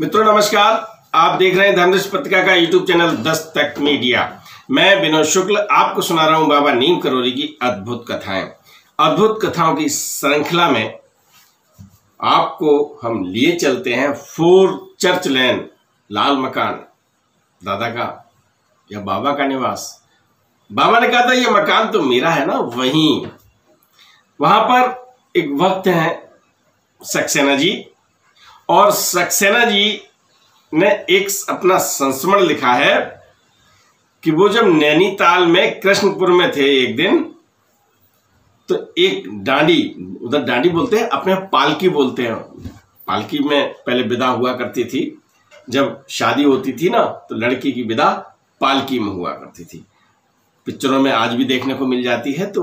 मित्रों, नमस्कार। आप देख रहे हैं धर्मदृष्ट पत्रिका का यूट्यूब चैनल दस तक मीडिया। मैं विनोद शुक्ल, आपको सुना रहा हूँ बाबा नीम करोरी की अद्भुत कथाएँ। अद्भुत कथाओं की श्रृंखला में आपको हम लिए चलते हैं फोर चर्च लैन, लाल मकान। दादा का या बाबा का निवास। बाबा ने कहा था, ये मकान तो मेरा है ना, वहीं। वहाँ पर एक वक्त है सक्सेना जी और सक्सेना जी ने एक अपना संस्मरण लिखा है कि वो जब नैनीताल में कृष्णपुर में थे एक दिन तो एक डांडी, उधर डांडी बोलते हैं, अपने पालकी बोलते हैं। पालकी में पहले विदा हुआ करती थी। जब शादी होती थी ना तो लड़की की विदा पालकी में हुआ करती थी। पिक्चरों में आज भी देखने को मिल जाती है तो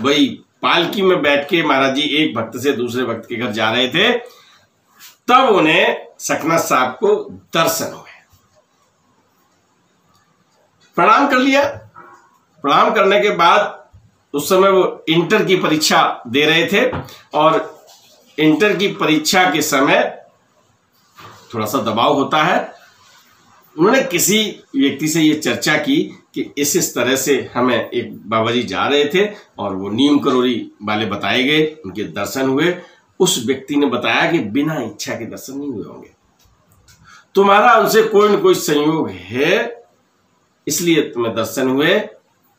वही पालकी में बैठ के महाराज जी एक भक्त से दूसरे भक्त के घर जा रहे थे। तब उन्हें सकना साहब को दर्शन हुए। प्रणाम कर लिया। प्रणाम करने के बाद उस समय वो इंटर की परीक्षा दे रहे थे और इंटर की परीक्षा के समय थोड़ा सा दबाव होता है। उन्होंने किसी व्यक्ति से ये चर्चा की कि इस इस तरह से हमें एक बाबा जी जा रहे थे और वो नीम करोरी वाले बताए गए, उनके दर्शन हुए। उस व्यक्ति ने बताया कि बिना इच्छा के दर्शन नहीं हुए होंगे। तुम्हारा उनसे कोई न कोई संयोग है, इसलिए तुम्हें दर्शन हुए।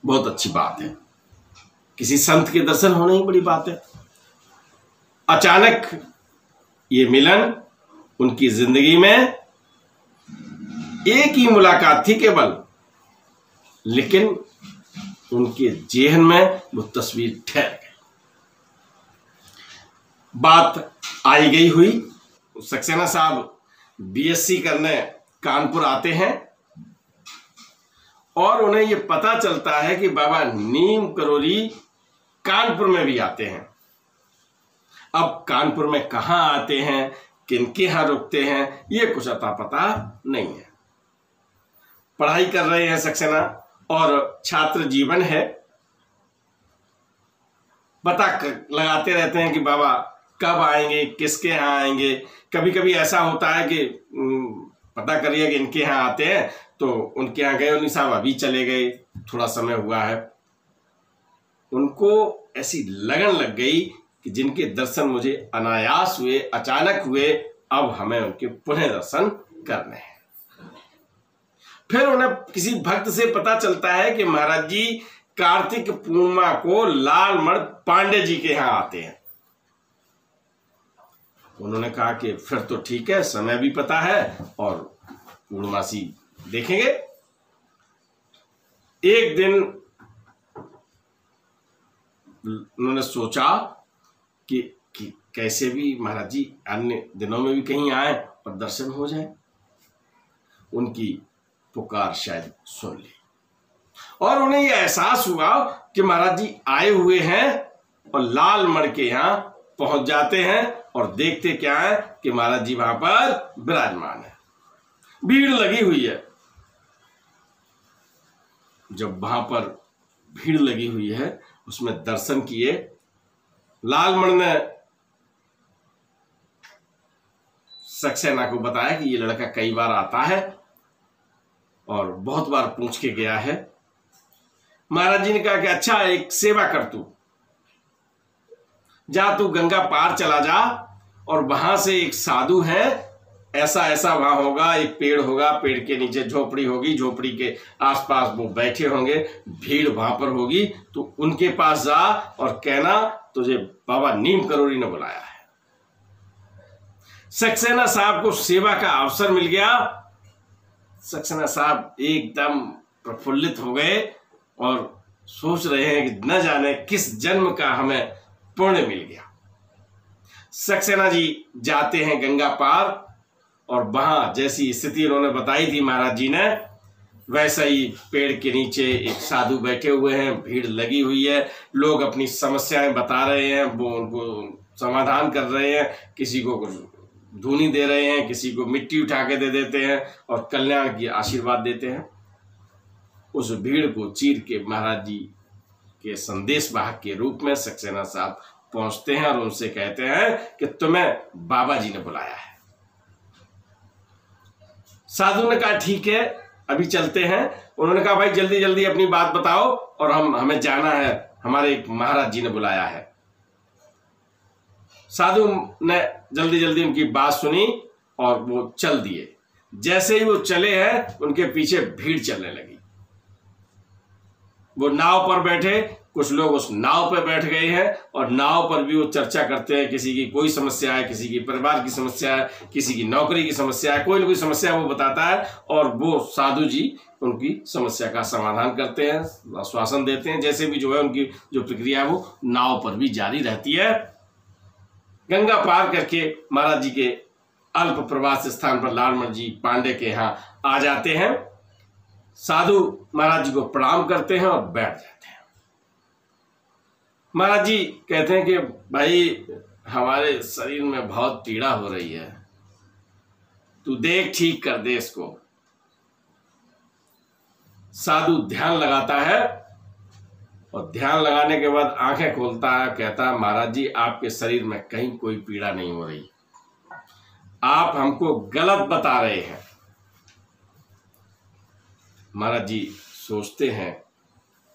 बहुत अच्छी बात है। किसी संत के दर्शन होने ही बड़ी बात है। अचानक ये मिलन उनकी ज़िंदगी में एक ही मुलाकात थी केवल, लेकिन उनके जेहन में वो तस्वीर ठहर गई। बात आई गई हुई। सक्सेना साहब बीएससी करने कानपुर आते हैं और उन्हें यह पता चलता है कि बाबा नीम करोरी कानपुर में भी आते हैं। अब कानपुर में कहा आते हैं किनके यहाँ रुकते हैं, ये कुछ अता पता नहीं है। पढ़ाई कर रहे हैं सक्सेना और छात्र जीवन है। पता लगाते रहते हैं कि बाबा कब आएँगे, किसके यहाँ आएँगे? कभी कभी ऐसा होता है कि पता करिए कि इनके यहाँ आते हैं तो उनके यहाँ गए उन्हीं साहब अभी चले गए। थोड़ा समय हुआ है। उनको ऐसी लगन लग गई कि जिनके दर्शन मुझे अनायास हुए, अचानक हुए, अब हमें उनके पुनः दर्शन करने हैं। फिर उन्हें किसी भक्त से पता चलता है कि महाराज जी, कार्तिक पूर्णिमा को लाल मर्द पांडे जी के यहाँ आते हैं। उन्होंने कहा कि फिर तो ठीक है समय भी पता है और पूर्णमासी देखेंगे। एक दिन उन्होंने सोचा कि, कि कैसे भी महाराज जी अन्य दिनों में भी कहीं आए और दर्शन हो जाए। उनकी पुकार शायद सुन ली। और उन्हें यह एहसास हुआ कि महाराज जी आए हुए हैं और लाल मड़ के यहाँ पहुँच जाते हैं। और देखते क्या है कि महाराज जी वहाँ पर विराजमान है। भीड़ लगी हुई है। जब वहाँ पर भीड़ लगी हुई है, उसमें दर्शन किए लालमण ने सक्सेना को बताया कि ये लड़का कई बार आता है और बहुत बार पूछ के गया है। महाराज जी ने कहा कि अच्छा एक सेवा कर तू। जा तू गंगा पार चला जा, और वहाँ से एक साधु है, ऐसा ऐसा वहाँ होगा, एक पेड़ होगा, पेड़ के नीचे झोपड़ी होगी, झोपड़ी के आसपास वो बैठे होंगे, भीड़ वहाँ पर होगी तो उनके पास जा और कहना, तुझे बाबा नीम करोड़ी ने बुलाया है। सक्सेना साहब को सेवा का अवसर मिल गया। सक्सेना साहब एकदम प्रफुल्लित हो गए और सोच रहे हैं कि न जाने किस जन्म का हमें पुण्य मिल गया। सक्सेना जी जाते हैं गंगा पार और वहाँ जैसी स्थिति उन्होंने बताई थी महाराज जी ने, वैसा ही पेड़ के नीचे एक साधु बैठे हुए हैं, भीड़ लगी हुई है, लोग अपनी समस्याएँ बता रहे हैं, वो उनको समाधान कर रहे हैं, किसी को धूनी दे रहे हैं, किसी को मिट्टी उठा के दे देते हैं और कल्याण की आशीर्वाद देते हैं। उस भीड़ को चीर के महाराज जी के संदेश वाहक के रूप में सक्सेना साहब पहुँचते हैं और उनसे कहते हैं कि तुम्हें बाबा जी ने बुलाया है। साधु ने कहा, ठीक है, अभी चलते हैं। उन्होंने कहा, भाई जल्दी जल्दी अपनी बात बताओ और हम, हमें जाना है। हमारे एक महाराज जी ने बुलाया है। साधु ने जल्दी जल्दी उनकी बात सुनी और वो चल दिए। जैसे ही वो चले हैं, उनके पीछे भीड़ चलने लगी। वो नाव पर बैठे, कुछ लोग उस नाव पर बैठ गए हैं और नाव पर भी वो चर्चा करते हैं, किसी की कोई समस्या है, किसी की परिवार की समस्या है, किसी की नौकरी की समस्या है, कोई ना कोई समस्या वो बताता है और वो साधु जी उनकी समस्या का समाधान करते हैं, आश्वासन देते हैं, जैसे भी जो है उनकी जो प्रक्रिया है वो नाव पर भी जारी रहती है। गंगा पार करके महाराज जी के अल्प प्रवास स्थान पर लालमण जी पांडे के यहाँ आ जाते हैं। साधु महाराज जी को प्रणाम करते हैं और बैठ जाते हैं। महाराज जी कहते हैं कि भाई, हमारे शरीर में बहुत पीड़ा हो रही है। तू देख ठीक कर दे इसको। साधु ध्यान लगाता है और ध्यान लगाने के बाद आँखें खोलता है, कहता है, महाराज जी, आपके शरीर में कहीं कोई पीड़ा नहीं हो रही। आप हमको गलत बता रहे हैं। महाराज जी सोचते हैं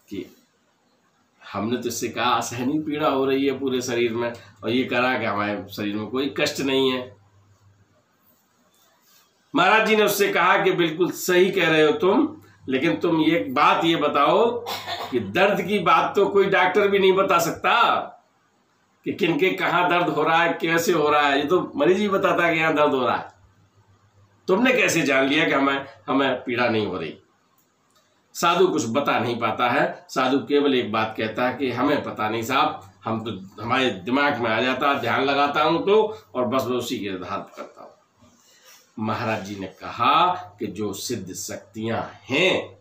कि हमने तो इससे कहा असहनी पीड़ा हो रही है पूरे शरीर में और ये करा कि हमारे शरीर में कोई कष्ट नहीं है। महाराज जी ने उससे कहा कि बिल्कुल सही कह रहे हो तुम, लेकिन तुम ये बात ये बताओ कि दर्द की बात तो कोई डॉक्टर भी नहीं बता सकता कि किनके कहाँ दर्द हो रहा है, कैसे हो रहा है। ये तो मरीज़ ही बताता है कि यहाँ दर्द हो रहा है। तुमने कैसे जान लिया कि हमें हमें पीड़ा नहीं हो रही? साधु कुछ बता नहीं पाता है। साधु केवल एक बात कहता है कि हमें पता नहीं साहब, हम तो हमारे दिमाग में आ जाता, ध्यान लगाता हूँ तो और बस उसी के आधार पर करता हूँ। महाराज जी ने कहा कि जो सिद्ध शक्तियाँ हैं,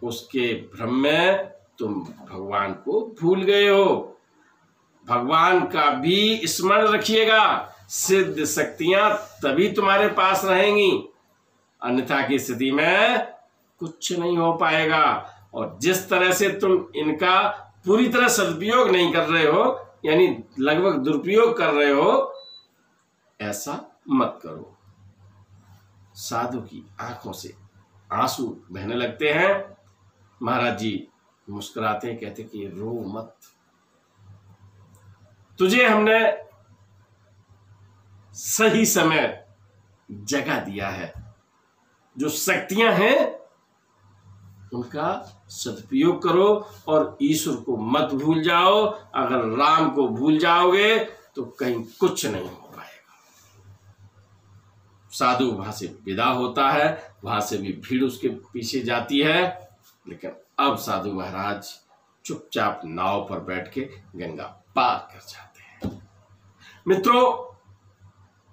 उसके भ्रम में तुम भगवान को भूल गए हो। भगवान का भी स्मरण रखिएगा, सिद्ध शक्तियाँ तभी तुम्हारे पास रहेंगी। अन्यथा की स्थिति में कुछ नहीं हो पाएगा। और जिस तरह से तुम इनका पूरी तरह सदुपयोग नहीं कर रहे हो, यानी लगभग दुरुपयोग कर रहे हो, ऐसा मत करो। साधु की आँखों से आँसू बहने लगते हैं। महाराज जी मुस्कुराते हैं, कहते कि रो मत। तुझे हमने सही समय जगह दिया है। जो शक्तियाँ हैं उनका सदुपयोग करो और ईश्वर को मत भूल जाओ। अगर राम को भूल जाओगे तो कहीं कुछ नहीं हो पाएगा। साधु वहाँ से विदा होता है, वहाँ से भी भीड़ उसके पीछे जाती है। लेकिन अब साधु महाराज चुपचाप नाव पर बैठ के गंगा पार कर जाते हैं। मित्रों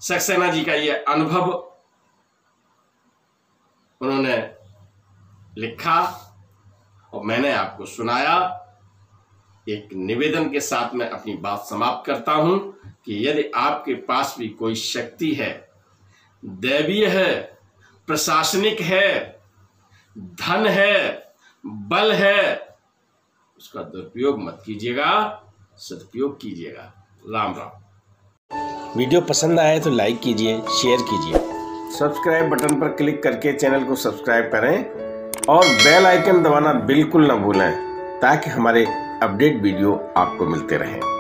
सक्सेना जी का यह अनुभव, उन्होंने लिखा और मैंने आपको सुनाया। एक निवेदन के साथ मैं अपनी बात समाप्त करता हूँ कि यदि आपके पास भी कोई शक्ति है दैवीय है प्रशासनिक है धन है बल है उसका दुरुपयोग मत कीजिएगा सदुपयोग कीजिएगा। राम राम। वीडियो पसंद आए तो लाइक कीजिए शेयर कीजिए। सब्सक्राइब बटन पर क्लिक करके चैनल को सब्सक्राइब करें। और बेल आइकन दबाना बिल्कुल ना भूलें ताकि हमारे अपडेट वीडियो आपको मिलते रहें।